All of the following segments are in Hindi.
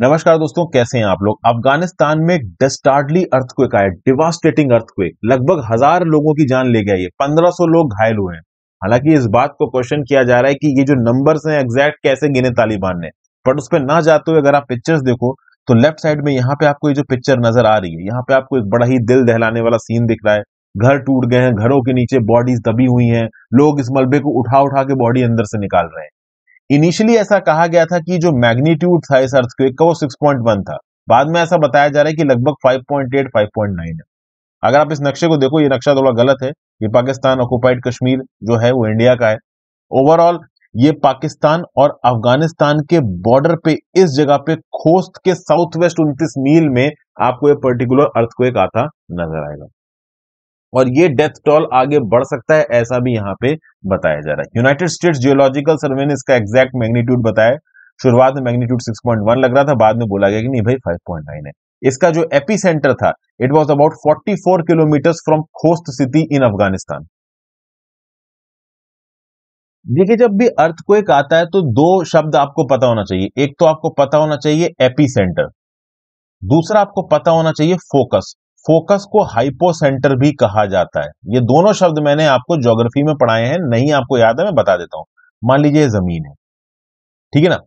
नमस्कार दोस्तों, कैसे हैं आप लोग? अफ़गानिस्तान में डिस्टार्डली अर्थक्वेक आया डिवास्टेटिंग अर्थक्वेक। लगभग हज़ार लोगों की जान ले गया ये 1500 लोग घायल हुए हैं। हालाँकि इस बात को क्वेश्चन किया जा रहा है कि ये जो नंबर्स हैं एग्जैक्ट कैसे गिने तालिबान ने? बट उस पर ना जाते हुए अगर आप पिक्चर्स देखो तो लेफ़्ट साइड में यहाँ पे आपको ये जो पिक्चर नज़र आ रही है, यहाँ पे आपको एक बड़ा ही दिल दहलाने वाला सीन दिख रहा है। घर टूट गए हैं, घरों के नीचे बॉडीज दबी हुई हैं, लोग इस मलबे को उठा उठा के बॉडी अंदर से निकाल रहे हैं। इनिशियली ऐसा कहा गया था कि जो मैग्नीट्यूड था इस अर्थक्वेक का वो 6.1 था। बाद में ऐसा बताया जा रहा है कि लगभग 5.8 5.9 है। अगर आप इस नक्शे को देखो, ये नक्शा थोड़ा गलत है। ये पाकिस्तान ऑक्युपाइड कश्मीर जो है, वो इंडिया का है। ओवरऑल ये पाकिस्तान और अफ़गानिस्तान के बॉर्डर पे, इस जगह पे खोस्त के साउथ वेस्ट उनतीस मील में आपको ये पर्टिकुलर अर्थक्वेक आता नज़र आएगा। और ये डेथ टॉल आगे बढ़ सकता है, ऐसा भी यहाँ पे बताया जा रहा है। यूनाइटेड स्टेट्स जियोलॉजिकल सर्वे ने इसका एग्जैक्ट मैग्नीट्यूड बताया। शुरुआत में मैग्नीट्यूड 6.1 लग रहा था, बाद में बोला गया कि नहीं भाई 5.9 है। इसका जो एपी सेंटर था it was about 44 kilometre from Khost city in Afghanistan देखिए, जब भी अर्थक्वेक आता है तो दो शब्द आपको पता होना चाहिए। एक तो आपको पता होना चाहिए एपी सेंटर दूसरा आपको पता होना चाहिए फोकस फोकस को हाइपोसेंटर भी कहा जाता है। ये दोनों शब्द मैंने आपको ज्योग्राफी में पढ़ाए हैं, नहीं आपको याद है, मैं बता देता हूँ। मान लीजिए ज़मीन है, ठीक है ना?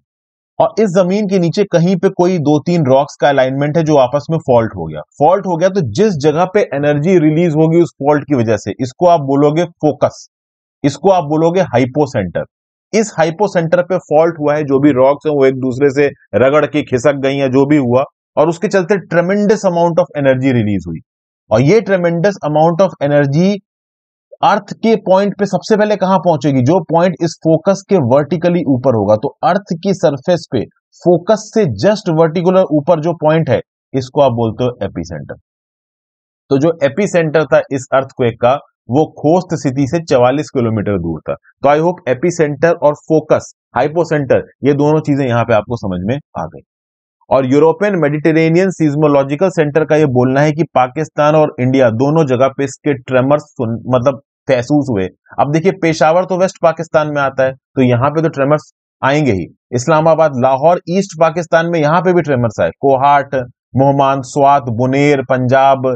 और इस ज़मीन के नीचे कहीं पे कोई दो तीन रॉक्स का अलाइनमेंट है जो आपस में फॉल्ट हो गया। फॉल्ट हो गया तो जिस जगह पे एनर्जी रिलीज़ होगी उस फॉल्ट की वजह से। इसको आप बोलोगे फोकस इसको आप बोलोगे हाइपोसेंटर इस हाइपोसेंटर पे फॉल्ट हुआ है, जो भी रॉक्स है वो एक दूसरे से रगड़ के खिसक गई या जो भी हुआ और उसके चलते tremendous amount of energy release हुई। और ये tremendous amount of energy earth के पॉइंट पे सबसे पहले कहाँ पहुंचेगी? जो पॉइंट इस फोकस के वर्टिकली ऊपर होगा। तो अर्थ की सरफेस पे फोकस से जस्ट वर्टिकुलर ऊपर जो पॉइंट है, इसको आप बोलते हो एपी सेंटर तो जो एपी सेंटर था इस अर्थक्वेक का, वो खोस्त स्थिति से 44 किलोमीटर दूर था। तो आई होप एपी सेंटर और फोकस हाइपोसेंटर ये दोनों चीज़ें यहाँ पे आपको समझ में आ गई। और यूरोपियन मेडिटेरेनियन सीजमोलॉजिकल सेंटर का यह बोलना है कि पाकिस्तान और इंडिया दोनों जगह पे इसके ट्रेमर्स मतलब महसूस हुए। अब देखिए, पेशावर तो वेस्ट पाकिस्तान में आता है तो यहाँ पे तो ट्रेमर्स आएँगे ही। इस्लामाबाद, लाहौर, ईस्ट पाकिस्तान में यहाँ पे भी ट्रेमर्स आए। कोहाट, मोहमान स्वात बुनेर, पंजाब,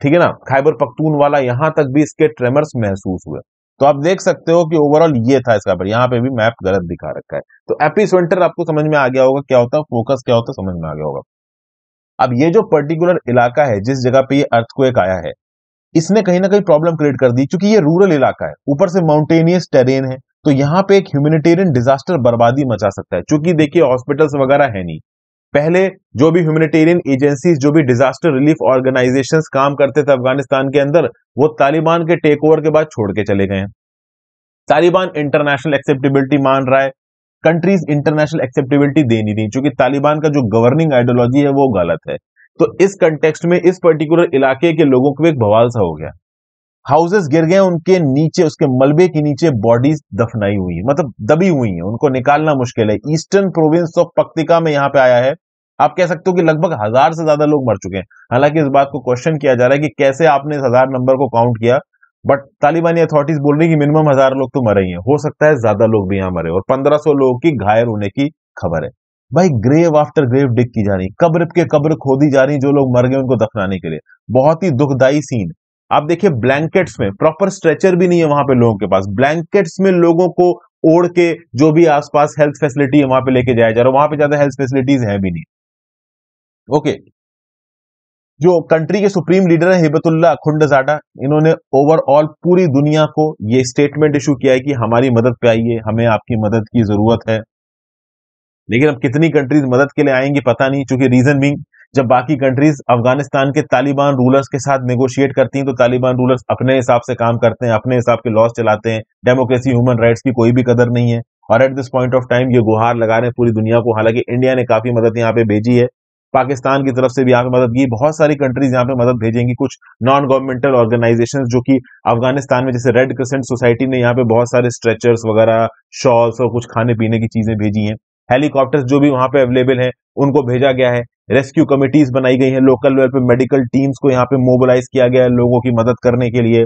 ठीक है ना? खैबर पख्तून वाला यहाँ तक भी इसके ट्रेमर्स महसूस हुए। तो आप देख सकते हो कि ओवरऑल ये था इसका, पर यहाँ पे भी मैप गलत दिखा रखा है। तो एपिसेंटर आपको समझ में आ गया होगा क्या होता है फोकस क्या होता है, समझ में आ गया होगा। अब ये जो पर्टिकुलर इलाका है, जिस जगह पे ये अर्थक्वेक आया है, इसने कहीं ना कहीं प्रॉब्लम क्रिएट कर दी क्योंकि ये रूरल इलाका है, ऊपर से माउंटेनियस टेरेन है तो यहाँ पे एक ह्यूमिनिटेरियन डिजास्टर बर्बादी मचा सकता है क्योंकि देखिए हॉस्पिटल्स वगैरह है नहीं। पहले जो भी ह्यूमिनिटेरियन एजेंसीज जो भी डिजास्टर रिलीफ ऑर्गेनाइजेशंस काम करते थे अफ़गानिस्तान के अंदर, वो तालिबान के टेक ओवर के बाद छोड़ के चले गए हैं। तालिबान इंटरनेशनल एक्सेप्टेबिलिटी मान रहा है। कंट्रीज़ इंटरनेशनल एक्सेप्टेबिलिटी दे नहीं रही, क्योंकि तालिबान का जो गवर्निंग आइडियोलॉजी है, वो गलत है। तो इस कंटेक्स्ट में, इस पर्टिकुलर इलाके के लोगों को एक बवाल सा हो गया। हाउसेस गिर गए, उनके नीचे, उसके मलबे के नीचे बॉडीज दफनाई हुई है मतलब दबी हुई है, उनको निकालना मुश्किल है। ईस्टर्न प्रोविंस ऑफ़ पक्तिका में यहाँ पे आया है। आप कह सकते हो कि लगभग हज़ार से ज़्यादा लोग मर चुके हैं। हालाँकि इस बात को क्वेश्चन किया जा रहा है कि कैसे आपने इस हज़ार नंबर को काउंट किया बट तालिबानी अथॉरिटीज बोल रही है कि मिनिमम हज़ार लोग तो मरे ही हैं। सकता है ज़्यादा लोग भी यहाँ मरे, और पंद्रह सौ लोगों की घायल होने की खबर है। भाई ग्रेव आफ्टर ग्रेव डिग की जा रही कब्र के कब्र खोदी जा रही जो लोग मर गए उनको दफनाने के लिए। बहुत ही दुखदाई सीन आप देखिए ब्लैंकेट्स में प्रॉपर स्ट्रेचर भी नहीं है वहाँ पे लोगों के पास। ब्लैंकेट्स में लोगों को ओढ़ के जो भी आसपास हेल्थ फैसिलिटी है वहाँ पे लेके जाया जा रहा है। वहाँ पे ज़्यादा हेल्थ फैसिलिटीज़ है भी नहीं। ओके जो कंट्री के सुप्रीम लीडर है हिबतुल्ला खुंडजाडा इन्होंने ओवरऑल पूरी दुनिया को ये स्टेटमेंट इशू किया है कि हमारी मदद पे आइए, हमें आपकी मदद की ज़रूरत है। लेकिन अब कितनी कंट्रीज़ मदद के लिए आएँगी पता नहीं क्योंकि रीजन भी जब बाकी कंट्रीज़ अफ़गानिस्तान के तालिबान रूलर्स के साथ नेगोशिएट करती हैं तो तालिबान रूलर्स अपने हिसाब से काम करते हैं, अपने हिसाब के लॉस चलाते हैं। डेमोक्रेसी ह्यूमन राइट्स की कोई भी कदर नहीं है। और at this point of time ये गुहार लगा रहे हैं पूरी दुनिया को। हालाँकि इंडिया ने काफ़ी मदद यहाँ पे भेजी है। पाकिस्तान की तरफ़ से भी यहाँ पे मदद की। बहुत सारी कंट्रीज़ यहाँ पे मदद भेजेंगी। कुछ नॉन गवर्नमेंटल ऑर्गेनाइजेशन जो कि अफ़गानिस्तान में जैसे रेड क्रिसेंट सोसाइटी ने यहाँ पे बहुत सारे स्ट्रेचर्स वगैरह शॉल्स और कुछ खाने पीने की चीज़ें भेजी हैं। हेलीकॉप्टर्स जो भी वहाँ पे अवेलेबल है, उनको भेजा गया है। रेस्क्यू कमिटीज बनाई गई हैं लोकल लेवल पे मेडिकल टीम्स को यहाँ पे मोबिलाइज किया गया है लोगों की मदद करने के लिए।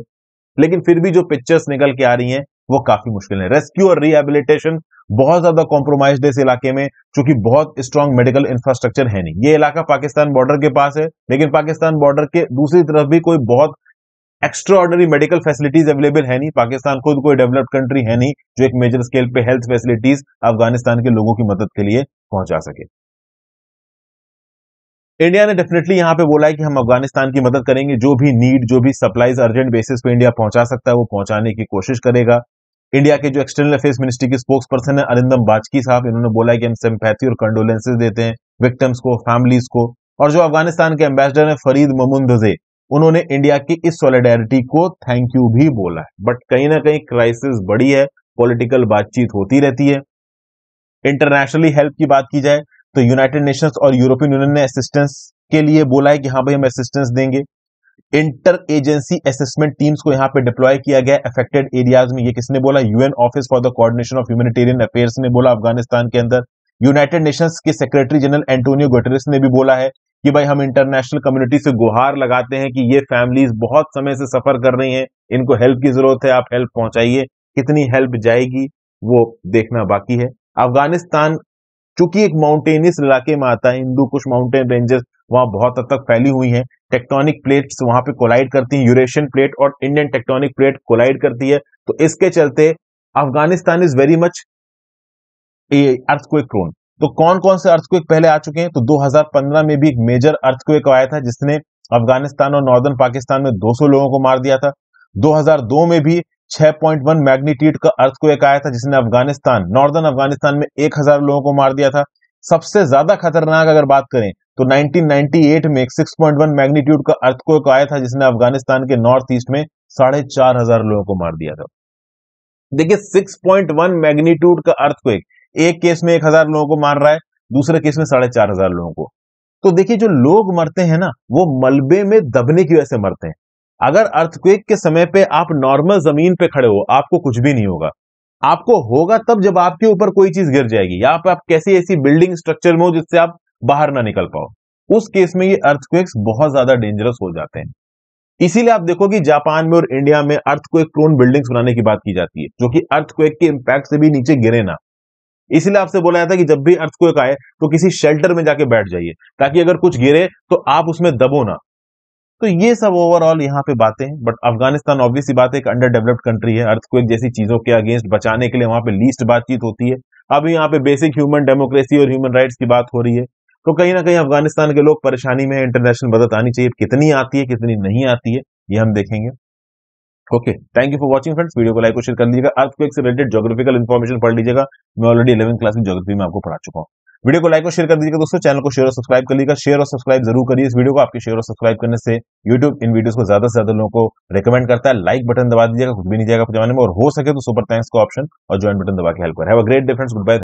लेकिन फिर भी जो पिक्चर्स निकल के आ रही हैं, वो काफ़ी मुश्किल है। रेस्क्यू और रिहेबिलिटेशन बहुत ज़्यादा कॉम्प्रोमाइज है इस इलाके में क्योंकि बहुत स्ट्रांग मेडिकल इंफ्रास्ट्रक्चर है नहीं। ये इलाका पाकिस्तान बॉर्डर के पास है, लेकिन पाकिस्तान बॉर्डर के दूसरी तरफ़ भी कोई बहुत extraordinary medical facilities available है नहीं। पाकिस्तान खुद कोई डेवलप्ड कंट्री है नहीं, जो एक मेजर स्केल पे हेल्थ फैसिलिटीज़ अफ़गानिस्तान के लोगों की मदद के लिए पहुँचा सके। इंडिया ने डेफिनेटली यहाँ पे बोला है कि हम अफ़गानिस्तान की मदद करेंगे। जो भी नीड जो भी सप्लाईज अर्जेंट बेसिस पे इंडिया पहुँचा सकता है, वो पहुँचाने की कोशिश करेगा। इंडिया के जो एक्सटर्नल अफेयर्स मिनिस्ट्री के स्पोक्स पर्सन है, अरिंदम बाजकी साहब, इन्होंने बोला है कि हम सिंपैथी और कंडोलेंसेज देते हैं विक्टम्स को फैमिलीज़ को। और जो अफ़गानिस्तान के एम्बेसडर है, फरीद ममुंदजे उन्होंने इंडिया की इस सॉलिडेरिटी को थैंक यू भी बोला है। बट कहीं ना कहीं क्राइसिस बड़ी है पॉलिटिकल बातचीत होती रहती है। इंटरनेशनली हेल्प की बात की जाए तो यूनाइटेड नेशंस और यूरोपियन यूनियन ने असिस्टेंस के लिए बोला है कि हाँ भाई हम असिस्टेंस देंगे। इंटर एजेंसी असेसमेंट टीम्स को यहाँ पे डिप्लॉय किया गया अफेक्टेड एरियाज़ में। ये किसने बोला? UN office for the coordination of humanitarian affairs ने बोला अफ़गानिस्तान के अंदर। यूनाइटेड नेशंस के सेक्रेटरी जनरल एंटोनियो गुटेरेस ने भी बोला है कि भाई हम इंटरनेशनल कम्युनिटी से गुहार लगाते हैं कि ये फैमिलीज़ बहुत समय से सफ़र कर रही हैं। इनको हेल्प की ज़रूरत है, आप हेल्प पहुंचाइए। कितनी हेल्प जाएगी, वो देखना बाकी है। अफ़गानिस्तान चूँकि एक माउंटेनियस इलाके में आता है हिंदू कुछ माउंटेन रेंजेस वहाँ बहुत हद तक फैली हुई हैं। टेक्टोनिक प्लेट्स वहाँ पे कोलाइड करती हैं यूरेशियन प्लेट और इंडियन टेक्टोनिक प्लेट कोलाइड करती है। तो इसके चलते Afghanistan is very much earthquake prone तो कौन कौन से अर्थक्वेक पहले आ चुके हैं? तो 2015 में भी एक मेजर अर्थक्वेक आया था, जिसने अफ़गानिस्तान और नॉर्दर्न पाकिस्तान में 200 लोगों को मार दिया था। 2002 में भी 6.1 मैग्नीट्यूड का अर्थक्वेक आया था, जिसने अफ़गानिस्तान, नॉर्दर्न अफ़गानिस्तान में 1000 लोगों को मार दिया था। सबसे ज़्यादा खतरनाक अगर बात करें तो 1998 में 6.1 मैग्नीट्यूड का अर्थक्वेक आया था, जिसने अफ़गानिस्तान के नॉर्थ ईस्ट में साढ़े चार हज़ार लोगों को मार दिया था। देखिए 6.1 मैग्नीट्यूड का अर्थ अर्थक्वेक, एक केस में एक हज़ार लोगों को मार रहा है, दूसरे केस में साढ़े चार हज़ार लोगों को। तो देखिए, जो लोग मरते हैं ना, वो मलबे में दबने की वजह से मरते हैं। अगर अर्थक्वेक के समय पे आप नॉर्मल ज़मीन पे खड़े हो आपको कुछ भी नहीं होगा। आपको होगा तब जब आपके ऊपर कोई चीज़ गिर जाएगी या आप, कैसी ऐसी बिल्डिंग स्ट्रक्चर में हो जिससे आप बाहर ना निकल पाओ। उस केस में ये अर्थक्वेक्स बहुत ज़्यादा डेंजरस हो जाते हैं। इसीलिए आप देखो कि जापान में और इंडिया में अर्थक्वेक प्रोन बिल्डिंग्स बनाने की बात की जाती है जो कि अर्थक्वेक के इम्पैक्ट से भी नीचे गिरे ना। इसीलिए आपसे बोला जाता है कि जब भी अर्थक्वेक आए तो किसी शेल्टर में जाके बैठ जाइए ताकि अगर कुछ गिरे तो आप उसमें दबो ना। तो ये सब ओवरऑल यहाँ पे बातें हैं बट अफ़गानिस्तान ऑब्वियसली बात है एक अंडर डेवलप्ड कंट्री है अर्थक्वेक जैसी चीज़ों के अगेंस्ट बचाने के लिए वहाँ पे लीस्ट बातचीत होती है। अभी यहाँ पे बेसिक ह्यूमन डेमोक्रेसी और ह्यूमन राइट्स की बात हो रही है तो कहीं ना कहीं अफ़गानिस्तान के लोग परेशानी में इंटरनेशनल मदद आनी चाहिए, कितनी आती है, कितनी नहीं आती है, ये हम देखेंगे। Okay thank you for watching friends video को लाइक और शेयर कर लीजिएगा अर्थक्वेक से रिलेटेड ज्योग्राफिकल इन्फॉर्मेशन पढ़ लीजिएगा। मैं ऑलरेडी इलेवन क्लास में जोग्राफी में आपको पढ़ा चुका हूँ। वीडियो को लाइक और शेयर कर दीजिएगा दोस्तों, चैनल को शेयर और सब्सक्राइब कर लीजिएगा। शेयर और सब्सक्राइब ज़रूर करिए। इस वीडियो को आपके शेयर और सब्सक्राइब करने से यूट्यूब इन वीडियोस को ज़्यादा से ज़्यादा लोगों को रिकमेंड करता है। लाइक बटन दबा दीजिएगा, कुछ भी नहीं जाएगा जमाने में, और हो सके तो सुपर थैंक्स का ऑप्शन और ज्वाइन बटन दबा के हेल्प कर। है ग्रेट डिफरेंस गुड बाय